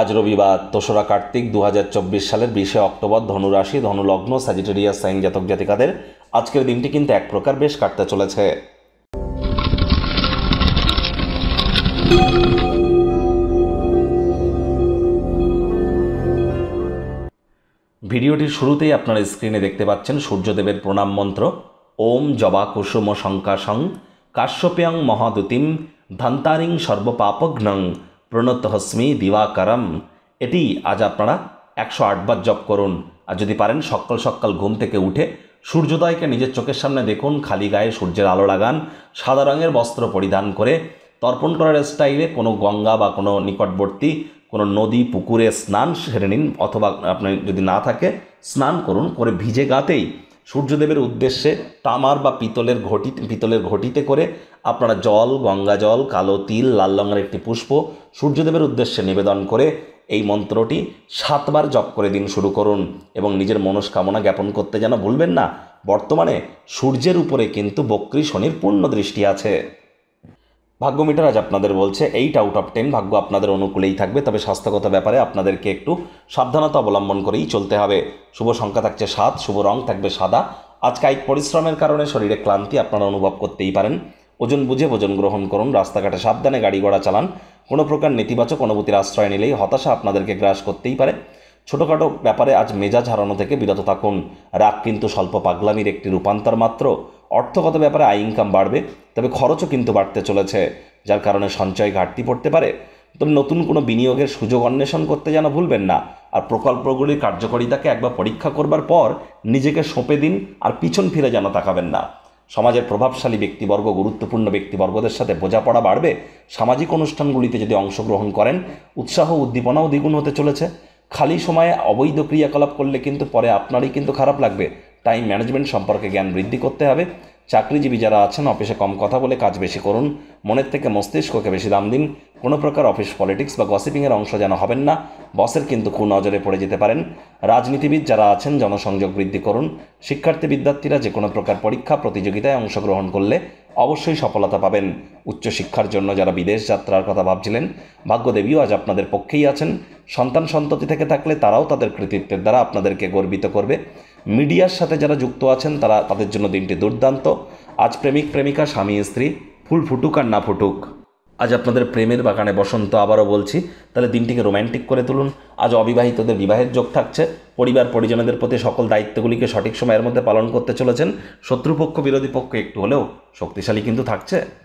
আজ রবিবার, দোসরা কার্তিক দু হাজার চব্বিশ সালের বিশে অক্টোবর ধনুরাশি, ধনুলগ্ন স্যাজিটেরিয়াস সাইন জাতক জাতিকাদের আজকের দিনটি কিন্তু এক প্রকার বেশ কাটতে চলেছে। ভিডিওটির শুরুতেই আপনারা স্ক্রিনে দেখতে পাচ্ছেন সূর্যদেবের প্রণাম মন্ত্র, ওম জবা কুসুম শঙ্কাশং, কাশ্যপ্যাং মহাদুতিম, ধন্তারিং সর্বপাপঘ্নং প্রণতহস্মি দিবাকারম। এটি আজ আপনারা একশো আটবার জপ করুন। আর যদি পারেন, সকাল সকাল ঘুম থেকে উঠে সূর্যোদয়কে নিজের চোখের সামনে দেখুন, খালি গায়ে সূর্যের আলো লাগান, সাদা রঙের বস্ত্র পরিধান করে তর্পণ করার স্টাইলে কোনো গঙ্গা বা কোনো নিকটবর্তী কোনো নদী, পুকুরে স্নান সেরে নিন। অথবা আপনি যদি না থাকে, স্নান করুন, করে ভিজে গাতেই সূর্যদেবের উদ্দেশ্যে তামার বা পিতলের ঘটি, পিতলের ঘটিতে করে আপনারা জল, গঙ্গা জল, কালো তিল, লাল রঙের একটি পুষ্প সূর্যদেবের উদ্দেশ্যে নিবেদন করে এই মন্ত্রটি সাতবার জপ করে দিন শুরু করুন এবং নিজের মনস্কামনা জ্ঞাপন করতে যেন ভুলবেন না। বর্তমানে সূর্যের উপরে কিন্তু বক্রী শনির পূর্ণ দৃষ্টি আছে। ভাগ্য মিটার আজ আপনাদের বলছে এইট আউট অফ টেন ভাগ্য আপনাদের অনুকূলেই থাকবে, তবে স্বাস্থ্যগত ব্যাপারে আপনাদেরকে একটু সাবধানতা অবলম্বন করেই চলতে হবে। শুভ সংখ্যা থাকছে সাত, শুভ রং থাকবে সাদা। আজ কায়িক পরিশ্রমের কারণে শরীরে ক্লান্তি আপনারা অনুভব করতেই পারেন। ওজন বুঝে ভোজন গ্রহণ করুন, রাস্তাঘাটে সাবধানে গাড়ি ঘোড়া চালান। কোনো প্রকার নেতিবাচক অনুভূতির আশ্রয় নিলেই হতাশা আপনাদেরকে গ্রাস করতেই পারে। ছোটোখাটো ব্যাপারে আজ মেজাজ হারানো থেকে বিরত থাকুন। রাগ কিন্তু স্বল্প পাগলামির একটি রূপান্তর মাত্র। অর্থগত ব্যাপারে আয় ইনকাম বাড়বে, তবে খরচও কিন্তু বাড়তে চলেছে, যার কারণে সঞ্চয় ঘাটতি পড়তে পারে। তবে নতুন কোনো বিনিয়োগের সুযোগ অন্বেষণ করতে যেন ভুলবেন না, আর প্রকল্পগুলির কার্যকারিতাকে একবার পরীক্ষা করবার পর নিজেকে সঁপে দিন আর পিছন ফিরে যেন তাকাবেন না। সমাজের প্রভাবশালী ব্যক্তিবর্গ, গুরুত্বপূর্ণ ব্যক্তিবর্গদের সাথে বোঝাপড়া বাড়বে। সামাজিক অনুষ্ঠানগুলিতে যদি অংশগ্রহণ করেন, উৎসাহ উদ্দীপনাও দ্বিগুণ হতে চলেছে। খালি সময়ে অবৈধ ক্রিয়াকলাপ করলে কিন্তু পরে আপনারই কিন্তু খারাপ লাগবে। টাইম ম্যানেজমেন্ট সম্পর্কে জ্ঞান বৃদ্ধি করতে হবে। চাকরিজীবী যারা আছেন, অফিসে কম কথা বলে কাজ বেশি করুন। মনের থেকে মস্তিষ্ককে বেশি দাম দিন। কোনো প্রকার অফিস পলিটিক্স বা গসিপিংয়ের অংশ যেন হবেন না। বসের কিন্তু কুনজরে পড়ে যেতে পারেন। রাজনীতিবিদ যারা আছেন, জনসংযোগ বৃদ্ধি করুন। শিক্ষার্থী বিদ্যার্থীরা যে কোনো প্রকার পরীক্ষা, প্রতিযোগিতায় অংশগ্রহণ করলে অবশ্যই সফলতা পাবেন। উচ্চশিক্ষার জন্য যারা বিদেশ যাত্রার কথা ভাবছিলেন, ভাগ্যদেবীও আজ আপনাদের পক্ষেই আছেন। সন্তান সন্ততি থেকে থাকলে তারাও তাদের কৃতিত্বের দ্বারা আপনাদেরকে গর্বিত করবে। মিডিয়ার সাথে যারা যুক্ত আছেন, তারা তাদের জন্য দিনটি দুর্দান্ত। আজ প্রেমিক, প্রেমিকা, স্বামী, স্ত্রী, ফুল ফুটুক আর না ফুটুক। আজ আপনাদের প্রেমের বাগানে বসন্ত আবারও বলছি, তাহলে দিনটিকে রোম্যান্টিক করে তুলুন। আজ অবিবাহিতদের বিবাহের যোগ থাকছে। পরিবার, পরিজনদের প্রতি সকল দায়িত্বগুলিকে সঠিক সময়ের মধ্যে পালন করতে চলেছেন। শত্রুপক্ষ, বিরোধী পক্ষ একটু হলেও শক্তিশালী কিন্তু থাকছে।